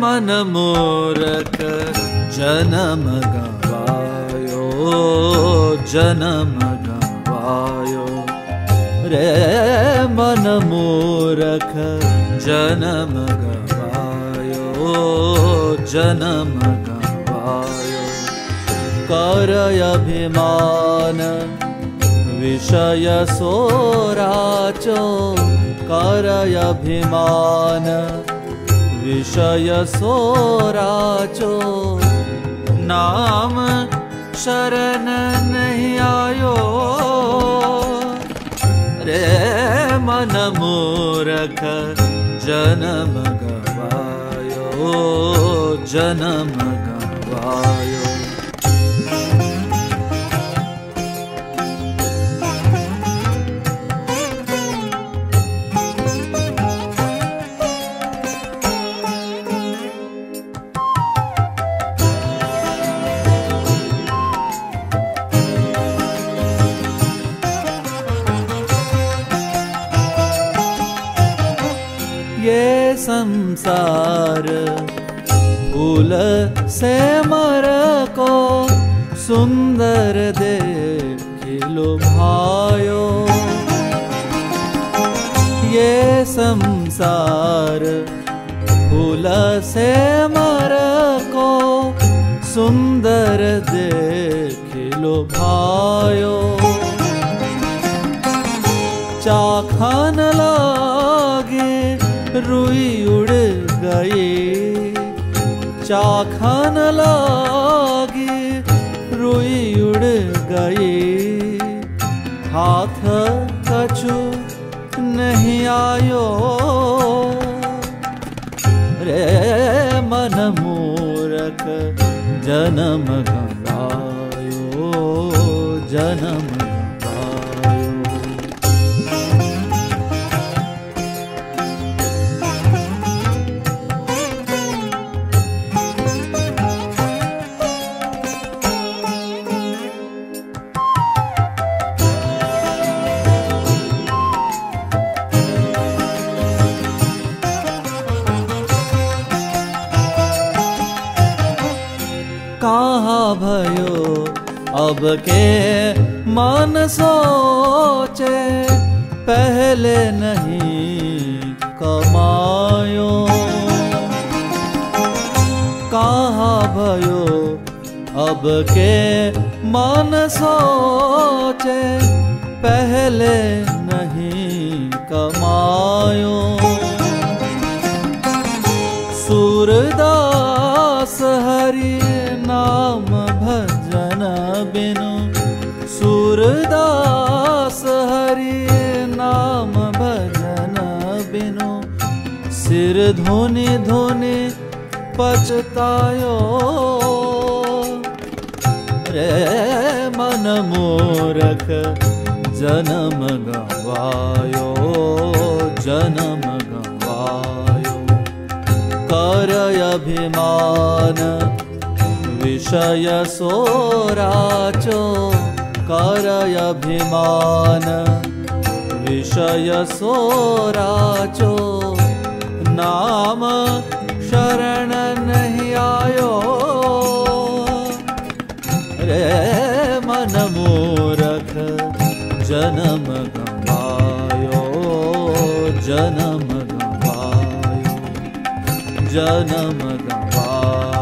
मनमूरख जनम गवायो जनम गवायो। रे मनमूरख जनम गवायो जनम गवायो। करय अभिमान विषय सोराचो करय अभिमान विषय सोराचो। नाम शरण नहीं आयो। रे मन मूरख जन्म गवायो। जन्म गवायो संसार। फूल से मर को सुंदर दे खिलो भायो। ये संसार से मर को सुंदर दे खिलो भायो। चाखन लागे रुई उड़ गए। चाखन लागे, रुई उड़ गए। हाथ कछु नहीं आयो। रे मन मूरख, जन्म गवायो जन्म कहाँ भयो? अब के मन सोचे? पहले नहीं, कमायो। कहाँ भयो? अब के मन सोचे? पहले नहीं, कमायो। सूरदास हरि सूरदास हरि नाम भजन बिनु। सिर धोनी धोनी पछतायो रे मन मूरख जन्म गवायो जन्म गवायो। करय अभिमान विषय सोराचो करय अभिमान विषय सोराचो नाम शरण नहीं आयो। रे मन मूरख जन्म गवायो जन्म गवायो जन्म गवायो